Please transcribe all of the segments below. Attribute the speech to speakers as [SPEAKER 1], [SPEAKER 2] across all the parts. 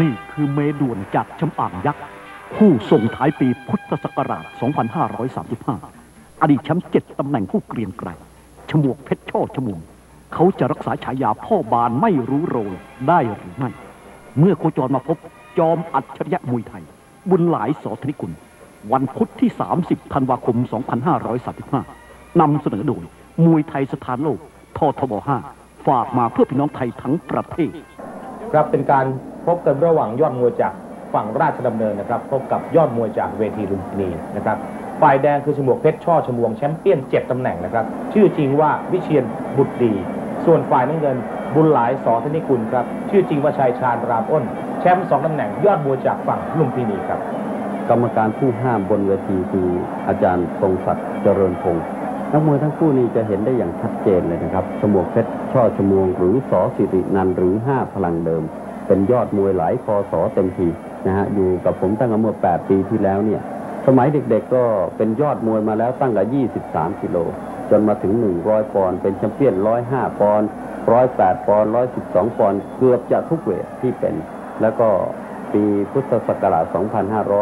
[SPEAKER 1] นี่คือเมด่วนจากชำอ่างยักษ์ผู้ส่งท้ายปีพุทธศักราช 2535 อดีตแชมป์เจ็ดตำแหน่งผู้เกรียงไกรฉมวกเพชรช่อฉมวงเขาจะรักษาฉายาพ่อบานไม่รู้โรยได้หรือไม่ เมื่อโคจรมาพบจอมอัจฉริยะมวยไทย บุญหลายสอธนิกุล วันพุธที่ 30 ธันวาคม 2535นำเสนอโดย มวยไทยสถานโลกททบ5ฝากมาเพื่อพี่น้องไทยทั้งประเทศ
[SPEAKER 2] ครับเป็นการ พบกันระหว่างยอดมวยจากฝั่งราชดำเนินนะครับ พบกับยอดมวยจากเวทีลุมพินีนะครับฝ่ายแดงคือฉมวกเพชรช่อชมวงแชมป์เปี้ยนเจ็ดตำแหน่งนะครับ ชื่อจริงว่าวิเชียนบุตรดี ส่วนฝ่ายน้ำเงินบุญหลายสอธนิกุลครับ ชื่อจริงว่าชัยชาญรามอ้น แชมป์สองตำแหน่งยอดมวยจากฝั่งลุมพินีครับ
[SPEAKER 3] กรรมการผู้ห้ามบนเวทีคืออาจารย์ทรงศักดิ์เจริญพงศ์นักมวยทั้งคู่นี้จะเห็นได้อย่างชัดเจนเลยนะครับ ฉมวกเพชรช่อชมวงหรือสอสิรินันหรือ5พลังเดิม เป็นยอดมวยหลายพอสอเต็มทีนะฮะอยู่กับผมตั้งแต่เมื่อ 8 ปีที่แล้วเนี่ยสมัยเด็กๆก็เป็นยอดมวยมาแล้วตั้งแต่23 กิโล จนมาถึง 100 ปอนด์เป็นแชมเปี้ยน 105 ปอนด์108 ปอนด์112 ปอนด์เกือบจะทุกเวทที่เป็น แล้วก็ปีพุทธศักราช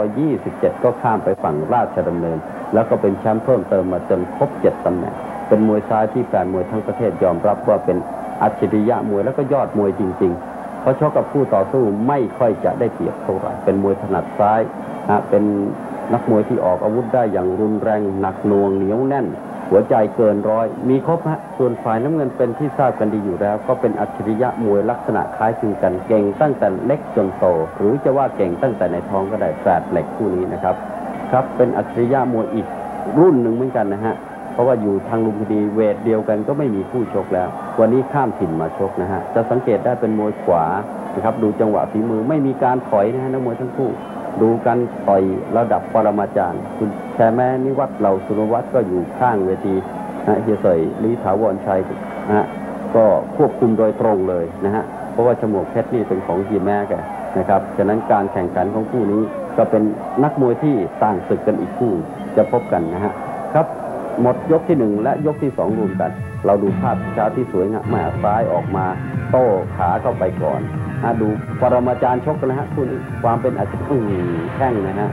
[SPEAKER 3] 2527 ก็ข้ามไปฝั่งราชดำเนิน แล้วก็เป็นแชมป์เพิ่มเติมมาจนครบ 7ตำแหน่ง เป็นมวยซ้ายที่แฟนมวยทั้งประเทศยอมรับว่าเป็นอัจฉริยะมวยแล้วก็ยอดมวยจริง ๆ เพราะชกกับคู่ต่อสู้ไม่ค่อยจะได้เปรียบเท่าไหร่เป็นมวยถนัดซ้ายนะเป็นนักมวยที่ออกอาวุธได้อย่างรุนแรงหนักหน่วงเหนียวแน่น หัวใจเกินร้อย มีครบฮะส่วนฝ่ายน้ำเงินเป็นที่ทราบกันดีอยู่แล้ว ก็เป็นอัจฉริยะมวยลักษณะคล้ายคลึงกันเก่งตั้งแต่เล็กจนโต หรือจะว่าเก่งตั้งแต่ในท้องก็ได้แฝดเหล็กคู่นี้นะครับ ครับเป็นอัจฉริยะมวยอีกรุ่นหนึ่งเหมือนกันนะฮะ เพราะว่าอยู่ทางลุมพินีเวทเดียวกันก็ไม่มีคู่ชกแล้ว วันนี้ข้ามถิ่นมาชกนะฮะ จะสังเกตได้เป็นมวยขวานะครับดูจังหวะฝีมือไม่มีการถอยนะฮะนักมวยทั้งคู่ ดูการต่อยระดับปรมาจารย์ คุณแชร์แม่นิวัฒน์เหล่าสุรวัตรก็อยู่ข้างเวทีนะเฮียเสยลีถาวรชัยนะฮะก็ควบคุมโดยตรงเลยนะฮะเพราะว่าฉมวกเพชรนี่เป็นของเฮียแม่แกนะครับฉะนั้นการแข่งขันของคู่นี้ก็เป็นนักมวยที่ต่างศึกกันอีกคู่จะพบกันนะฮะครับ หมดยกที่หนึ่งและยกที่สองรวมกัน เราดูภาพช้าที่สวยงามแม่ซ้ายออกมา โต้ขาเข้าไปก่อนฮะดูปรมาจารย์ชกกันนะฮะคู่นี้ความเป็นอาชีพอื้อหือแข้งนะฮะ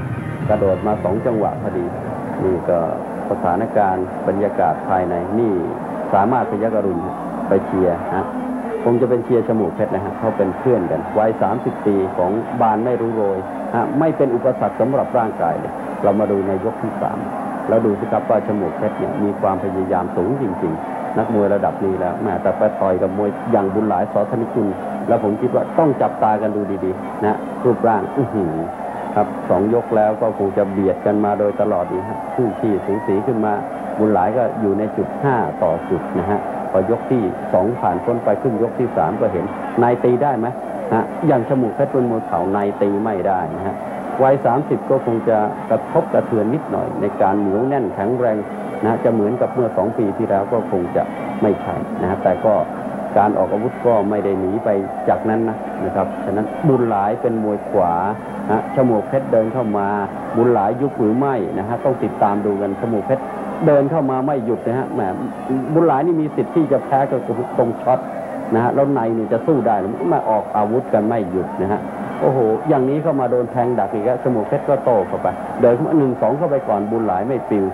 [SPEAKER 3] กระโดดมาสองจังหวะพอดีนี่ก็สถานการณ์บรรยากาศภายในนี่สามารถพยักรุณไปเชียร์ฮะคงจะเป็นเชียร์ชมูกเพชรนะฮะเขาเป็นเพื่อนกันวัย 30 ปีของบานไม่รู้โรยฮะไม่เป็นอุปสรรคสำหรับร่างกายเลย เรามาดูในยกที่สาม แล้วดูสิครับว่าชมูกเพชรเนี่ยมีความพยายามสูงจริง ๆ นักมวยระดับนี้แล้วแม่แต่ไปต่อยกับมวยอย่างบุญหลายสอธนิกุลแล้วผมคิดว่าต้องจับตากันดูดีๆ นะรูปร่างอื้อหือครับสองยกแล้วก็คงจะเบียดกันมาโดยตลอดนี้ฮะคู่ขี้สูสีขึ้นมา บุญหลายก็อยู่ในจุด 5 ต่อจุดนะฮะพอยกที่สองผ่านพ้นไปขึ้นยกที่สามก็เห็นนายตีได้ไหมฮะอย่างชมูกเพชรเป็นมวยเข่านายตีไม่ได้นะฮะ วัยสามสิบก็คงจะกระทบกระเทือนนิดหน่อย ในการเหนียวแน่นแข็งแรงนะจะเหมือนกับเมื่อสองปีที่แล้วก็คงจะไม่ใช่นะฮะแต่ก็การออกอาวุธก็ไม่ได้หนีไปจากนั้นนะนะครับ ฉะนั้นบุญหลายเป็นมวยขวาฮะชมูกเพชรเดินเข้ามา บุญหลายยุบหรือไม่นะฮะต้องติดตามดูกันชมูกเพชรเดินเข้ามาไม่หยุดนะฮะแหมบุญหลายนี่มีสิทธิ์ที่จะแพ้ก็คือตรงช็อตนะฮะแล้วในเนี่ยจะสู้ได้หรือไม่ออกอาวุธกันไม่หยุดนะฮะ โอ้โห อย่างนี้เข้ามาโดนแทงดักอีกแล้วชมูกเพชรก็โตเข้าไป เดินเข้ามาหนึ่งสองเข้าไปก่อนบุญหลายไม่ปิว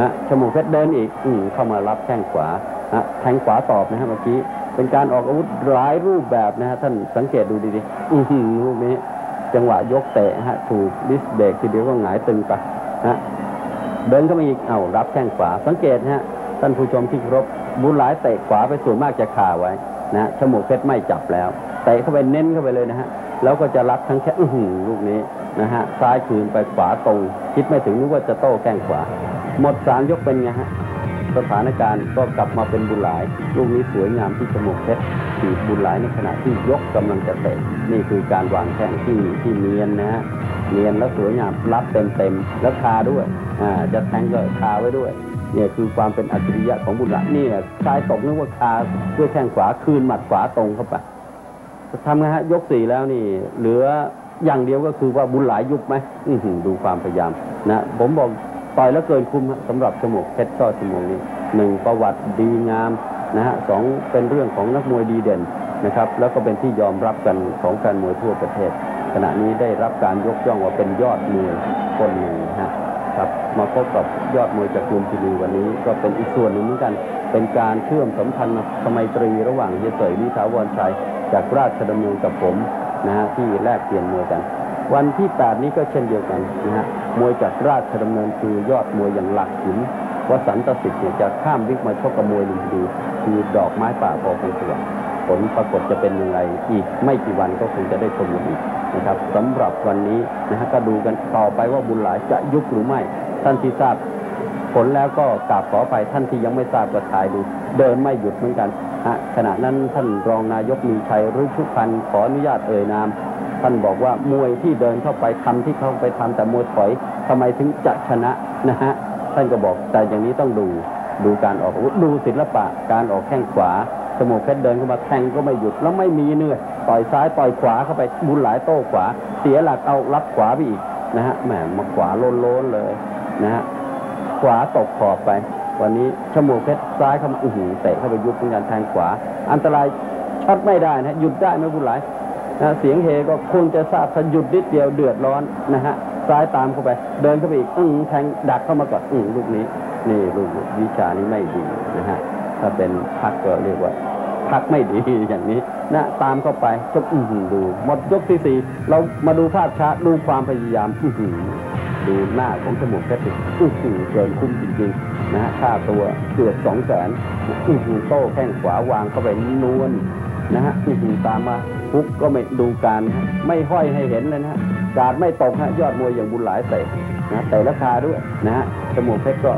[SPEAKER 3] ฮะชมูกเพชรเดินอีก อืมเข้ามารับแข้งขวาฮะแทงขวาตอบนะฮะเมื่อกี้ เป็นการออกอาวุธหลายรูปแบบนะฮะท่านสังเกตดูดีๆอือหือลูกนี้ จังหวะยกเตะฮะ ถูกดิสเบรกทีเดียวก็หงายตึงไปฮะเดินเข้ามาอีก เอารับแข้งขวา สังเกตนะฮะท่านผู้ชมที่ครพบุญหลายเตะขวาไปส่วนมากจะคาไว้นะฮะชมูกเพชรไม่จับแล้วเตะเข้าไปเน้นเข้าไปเลยนะฮะ แล้วก็จะรับทั้งแค่อื้อหือลูกนี้นะฮะซ้ายคืนไปขวาตรง คิดไม่ถึงนึกว่าจะโต้แข้งขวา หมดสามยกเป็นไงฮะสถานการณ์ก็กลับมาเป็นบุญหลาย ลูกนี้สวยงามที่จมูกเพชรถีบบุญหลายในขณะที่ยกกำลังจะเตะนี่คือการวางแข้งที่ที่เนียนนะฮะเนียนแล้วสวยงามรับเต็มเต็มแล้วคาด้วยอ่าจะแทงก็คาไว้ด้วยเนี่ยคือความเป็นอัจฉริยะของบุญหลายนี่ซ้ายตกนึกว่าคาด้วยแข้งขวาคืนหมัดขวาตรงเข้าไป ทำไงฮะยกสี่แล้วนี่ เหลืออย่างเดียวก็คือว่าบุญหลายยุบไหมอืดูความพยายามนะผมบอกต่อยแล้วเกินคุ้มฮะสำหรับจมูกเพชรก็จมูกนี้หนึ่งประวัติดีงามนะฮะสองเป็นเรื่องของนักมวยดีเด่นนะครับ แล้วก็เป็นที่ยอมรับกันของแฟนมวยทั่วประเทศ ขณะนี้ได้รับการยกย่องว่าเป็นยอดมวยคนหนึ่งนะฮะ ครับมาพบกับยอดมวยจากกรุงพินีวันนี้ ก็เป็นอีกส่วนหนึ่งเหมือนกัน เป็นการเชื่อมสัมพันธ์สมัยตรีระหว่างเฮียเสยวิทาวรชัยจากราชดำเนินกับผมนะฮะที่แลกเปลี่ยนมวยกัน วันที่ 8 นี้ก็เช่นเดียวกันนะฮะมวยจากราชดำเนินคือยอดมวยอย่างหลักหินวสันตสิทธิ์เนี่ยจะข้ามวิกมาชกกับมวยลุมพินีคือดอกไม้ป่าพอคงสว่าง ผลปรากฏจะเป็นยังไงอีกไม่กี่วันก็คงจะได้ชมกันอีกนะครับสำหรับวันนี้นะฮะก็ดูกันต่อไปว่าบุญหลายจะยุบหรือไม่ ท่านที่ทราบผลแล้วก็กราบขอไปท่านที่ยังไม่ทราบก็ถ่ายดู เดินไม่หยุดเหมือนกันฮะขณะนั้นท่านรองนายกมีชัยฤชุพันธ์ขออนุญาตเอ่ยนามท่านบอกว่ามวยที่เดินเข้าไปทำที่เข้าไปทำแต่มวยถอยทำไมถึงจะชนะนะฮะท่านก็บอกแต่อย่างนี้ต้องดูดูการออกอาวุธดูศิลปะการออกแข้งขวา สมุกเพชรเดินเข้ามาแทงก็ไม่หยุดแล้วไม่มีเหนื่อยต่อยซ้ายต่อยขวาเข้าไปบุญหลายโต้ขวา เสียหลักเอารับขวาไปอีกนะฮะแหมมาขวาโล้นๆเลยนะฮะขวาตกขอบไป วันนี้ชมูกเพชรซ้ายเข้ามาอื้อหือเตะเข้าไปยุบเป็นการแทงขวา อันตรายช็อตไม่ได้นะหยุดได้ไหมบุญหลายนะเสียงเฮก็คงจะทราบถ้าหยุดนิดเดียวเดือดร้อนนะฮะซ้ายตามเข้าไป เดินเข้าไปอีกอื้อหือแทงดักเข้ามาก่อนอื้อลูกนี้ นี่ลูกวิชานี้ไม่ดีนะฮะ ถ้าเป็นพักก็เรียกว่าพักไม่ดีอย่างนี้นะตามเข้าไปก็อืดู หมดยกที่สี่เรามาดูภาพช้าดูความพยายามอือหือดูหน้าของสมุทรเพชรอื้อหือเกินคุ้มจริงๆนะฮะค่าตัวเกือบสองแสนอื้อหือโต้แข้งขวาวางเข้าไปนวลนะฮะอื้อหือตามมาฟุกก็ไม่ดูการไม่ห้อยให้เห็นเลยนะฮะกาดไม่ตกฮะยอดมวยอย่างบุญหลายเตะนะเตะราคาด้วยนะฮะสมุทรเพชรก็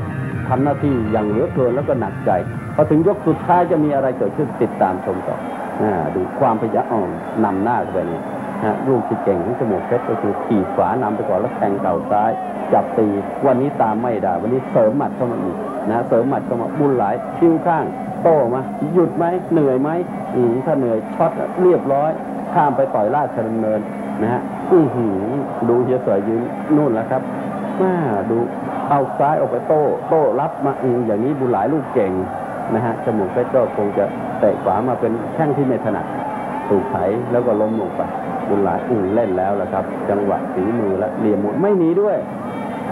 [SPEAKER 3] ทำหน้าที่อย่างเหลือเกินแล้วก็หนักใจพอถึงยกสุดท้ายจะมีอะไรเกิดขึ้นติดตามชมต่ออดูความพยายามนำหน้าไปนี่นะฮะลูกที่เก่งของจมูกเพชรก็คือขี่ขวานำไปก่อนแล้วแทงเข่าซ้าย จับตีวันนี้ตามไม่ได้ วันนี้เสริมหมัดเข้ามาอีกนะเสริมหมัดเข้ามาบุญหลายคิ้วข้าง โต้มาหยุดไหมเหนื่อยไหมอืมถ้าเหนื่อยช็อตเรียบร้อย ข้ามไปต่อยราชดำเนินนะฮะอือหือดูเฮียสวยยืนนู่นแล้วครับมาดู เอาซ้ายออกไปโต้โต้รับมาอืมอย่างนี้บุหลายลูกเก่งนะฮะจมูกเพชรก็คงจะเตะขวามาเป็นแข้งที่ไม่ถนัดถูกไถแล้วก็ล้มลงไปบุญหลายอื่นเล่นแล้วละครับ จังหวะฝีมือและเหลี่ยมหมดไม่หนีด้วย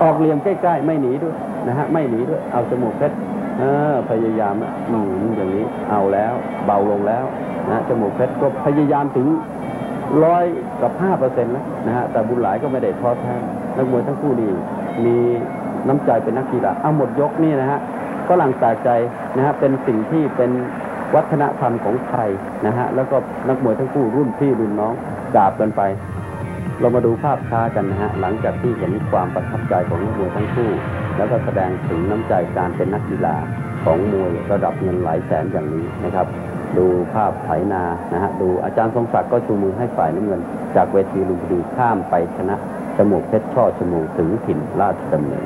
[SPEAKER 3] ออกเหลี่ยมใกล้ๆ ไม่หนีด้วยนะฮะไม่หนีด้วย เอาจมูกเพชรเออพยายามอะอืมอย่างนี้เอาแล้ว เบาลงแล้วนะจมูกเพชรก็พยายามถึงร้อยกับห้าเปอร์เซ็นต์แล้วนะฮะแต่บุญหลายก็ไม่ได้ท้อแท้นักมวยทั้งคู่นี่มี น้ำใจเป็นนักกีฬาเอาหมดยกนี่นะฮะฝรั่งแตกใจนะฮะเป็นสิ่งที่เป็นวัฒนธรรมของไทยนะฮะแล้วก็นักมวยทั้งคู่รุ่นพี่รุ่นน้องกราบกันไป เรามาดูภาพช้ากันนะฮะหลังจากที่เห็นความประทับใจของนักมวยทั้งคู่ แล้วก็แสดงถึงน้ำใจการเป็นนักกีฬาของมวยระดับเงินหลายแสนอย่างนี้นะครับ ดูภาพไถนานะฮะดูอาจารย์ทรงศักดิ์ก็ชูมือให้ฝ่ายน้ำเงิน จากเวทีลุมพินีข้ามไปชนะจมูกเพชรช่อชมูกถึงถิ่นราชดำเนิน